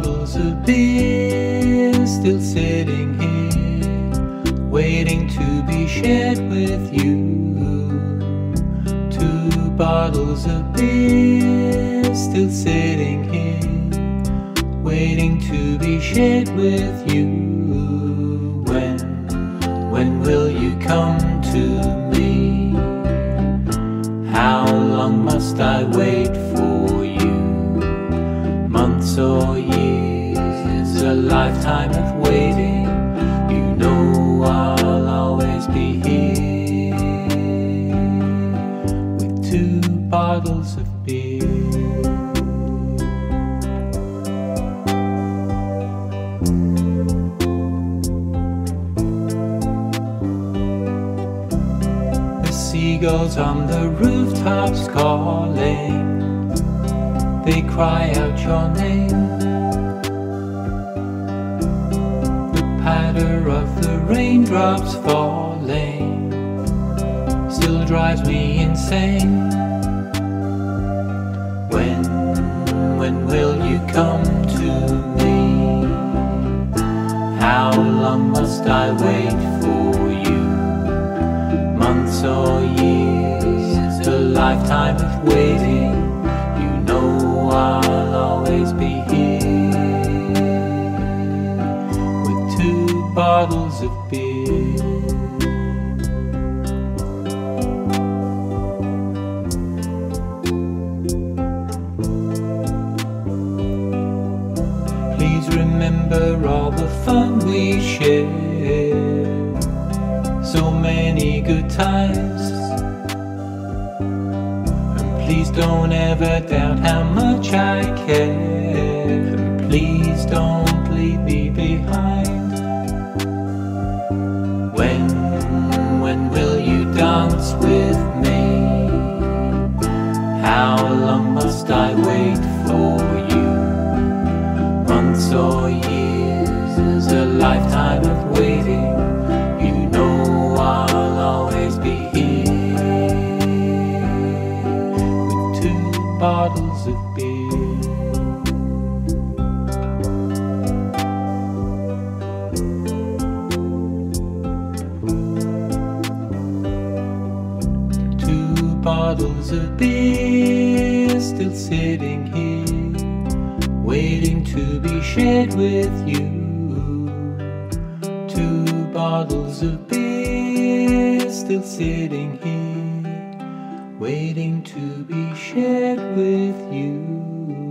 bottles of beer still sitting here, waiting to be shared with you. Two bottles of beer still sitting here, waiting to be shared with you. When, when will you come to me? Years, a lifetime of waiting. You know I'll always be here with two bottles of beer. The seagulls on the rooftops calling, they cry out your name. Patter of the raindrops falling still drives me insane. When, when will you come to me? How long must I wait for you? months or years, a lifetime of waiting. You know I'll we shared so many good times. And please don't ever doubt how much I care. And please don't leave me behind. When, when will you dance with bottles of beer. Two bottles of beer still sitting here, waiting to be shared with you. Two bottles of beer still sitting here, waiting to be shared with you.